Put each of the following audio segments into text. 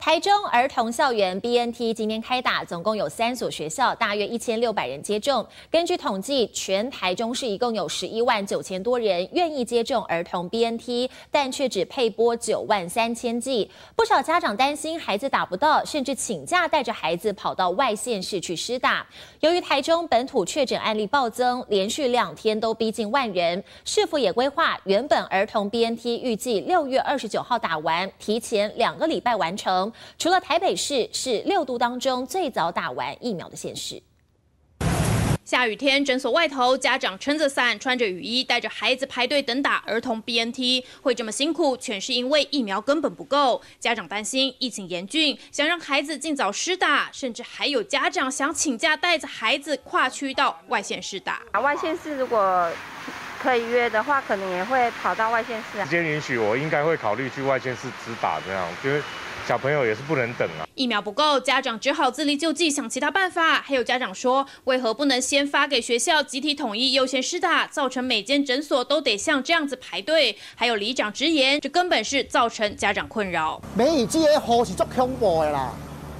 台中儿童校园 BNT 今天开打，总共有三所学校，大约一千六百人接种。根据统计，全台中市一共有十一万九千多人愿意接种儿童 BNT，但却只配拨九万三千剂。不少家长担心孩子打不到，甚至请假带着孩子跑到外县市去施打。由于台中本土确诊案例暴增，连续两天都逼近万人，市府也规划原本儿童 BNT 预计六月二十九号打完，提前两个礼拜完成。除了台北市是六都当中最早打完疫苗的县市。下雨天，诊所外头，家长撑着伞，穿着雨衣，带着孩子排队等打儿童 BNT，会这么辛苦，全是因为疫苗根本不够。家长担心疫情严峻，想让孩子尽早施打，甚至还有家长想请假带着孩子跨区到外县市打。外县市如果可以约的话，可能也会跑到外县市。时间允许，我应该会考虑去外县市直打，这样就是。小朋友也是不能等啊！疫苗不够，家长只好自力救济，想其他办法。还有家长说，为何不能先发给学校，集体统一优先施打，造成每间诊所都得像这样子排队？还有里长直言，这根本是造成家长困扰。每季的护是足恐怖的啦，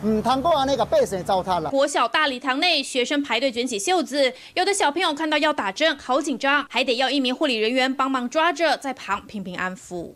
唔通过安尼个百姓糟蹋了。国小大礼堂内，学生排队卷起袖子，有的小朋友看到要打针，好紧张，还得要一名护理人员帮忙抓着，在旁平平安抚。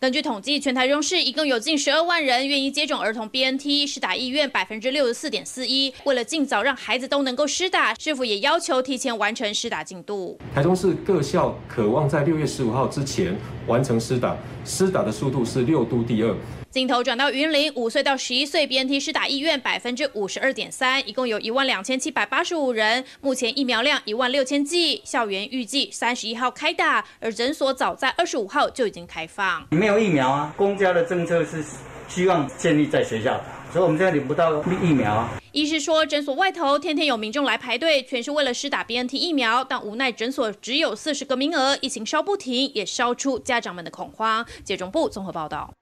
根据统计，全台中市一共有近十二万人愿意接种儿童 BNT，施打意愿百分之六十四点四一。为了尽早让孩子都能够施打，市府也要求提前完成施打进度。台中市各校渴望在六月十五号之前完成施打，施打的速度是六都第二。镜头转到云林，五岁到十一岁 BNT 施打意愿百分之五十二点三，一共有一万两千七百八十五人，目前疫苗量一万六千剂，校园预计三十一号开打，而诊所早在二十五号就已经开放。没有疫苗啊，公家的政策是希望建立在学校打，所以我们现在领不到疫苗啊。医师说，诊所外头天天有民众来排队，全是为了施打 BNT 疫苗，但无奈诊所只有四十个名额，疫情烧不停，也烧出家长们的恐慌。接种部综合报道。